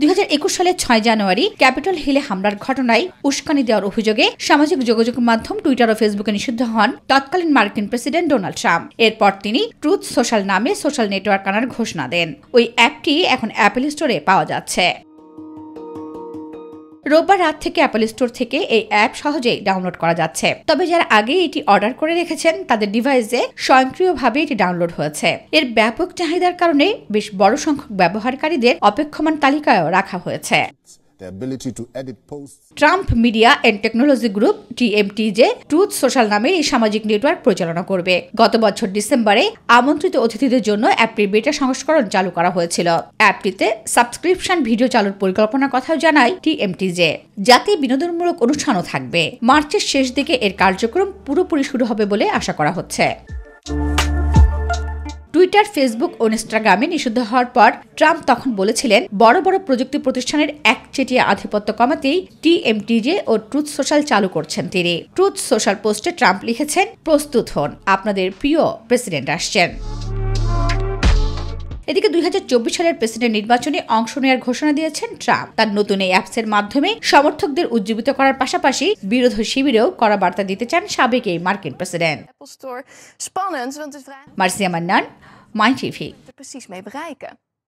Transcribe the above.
দু হাজার একুশ সালের ছয় জানুয়ারি ক্যাপিটল হিলে হামলার ঘটনায় উস্কানি দেওয়ার অভিযোগে সামাজিক যোগাযোগ মাধ্যম টুইটার ও ফেসবুকে নিষিদ্ধ হন তৎকালীন মার্কিন প্রেসিডেন্ট ডোনাল্ড ট্রাম্প। এরপর তিনি ট্রুথ সোশ্যাল নামে সোশ্যাল নেটওয়ার্ক আনার ঘোষণা দেন। ওই অ্যাপটি এখন অ্যাপেল স্টোরে পাওয়া যাচ্ছে। রোববার রাত থেকে অ্যাপল স্টোর থেকে এই অ্যাপ সহজেই ডাউনলোড করা যাচ্ছে। তবে যারা আগে এটি অর্ডার করে রেখেছেন, তাদের ডিভাইসে স্বয়ংক্রিয়ভাবে এটি ডাউনলোড হয়েছে। এর ব্যাপক চাহিদার কারণে বেশ বড় সংখ্যক ব্যবহারকারীদের অপেক্ষমান তালিকায়ও রাখা হয়েছে। The ability to edit posts. Trump Media and Technology Group TMTG Truth Social নামের এই সামাজিক নেটওয়ার্ক পরিচালনা করবে। গত বছর ডিসেম্বরে আমন্ত্রিত অতিথিদের জন্য অ্যাপটির বেটা সংস্করণ চালু করা হয়েছিল। অ্যাপটিতে সাবস্ক্রিপশন ভিডিও চালুর পরিকল্পনার কথাও জানায় টিএমটিজে যাতে বিনোদনমূলক অনুষ্ঠানও থাকবে। মার্চের শেষ দিকে এর কার্যক্রম পুরোপুরি শুরু হবে বলে আশা করা হচ্ছে। টুইটার ফেসবুক ও ইনস্টাগ্রামে নিষিদ্ধ হওয়ার পর ট্রাম্প তখন বলেছিলেন বড় বড় প্রযুক্তি প্রতিষ্ঠানের একচেটিয়া আধিপত্য কমাতেই টিএমটিজে ও ট্রুথ সোশ্যাল চালু করছেন তিনি। ট্রুথ সোশ্যাল পোস্টে ট্রাম্প লিখেছেন প্রস্তুত হন আপনাদের প্রিয় প্রেসিডেন্ট আসছেন। এদিকে দু হাজার চব্বিশ সালের প্রেসিডেন্ট নির্বাচনে অংশ নেওয়ার ঘোষণা দিয়েছেন ট্রাম্প। তার নতুন এই অ্যাপসের মাধ্যমে সমর্থকদের উজ্জীবিত করার পাশাপাশি বিরোধী শিবিরেও কড়া বার্তা দিতে চান সাবেক এই মার্কিন প্রেসিডেন্ট। মার্সিয়া মান্নান Mijn TV. precies mee bereiken?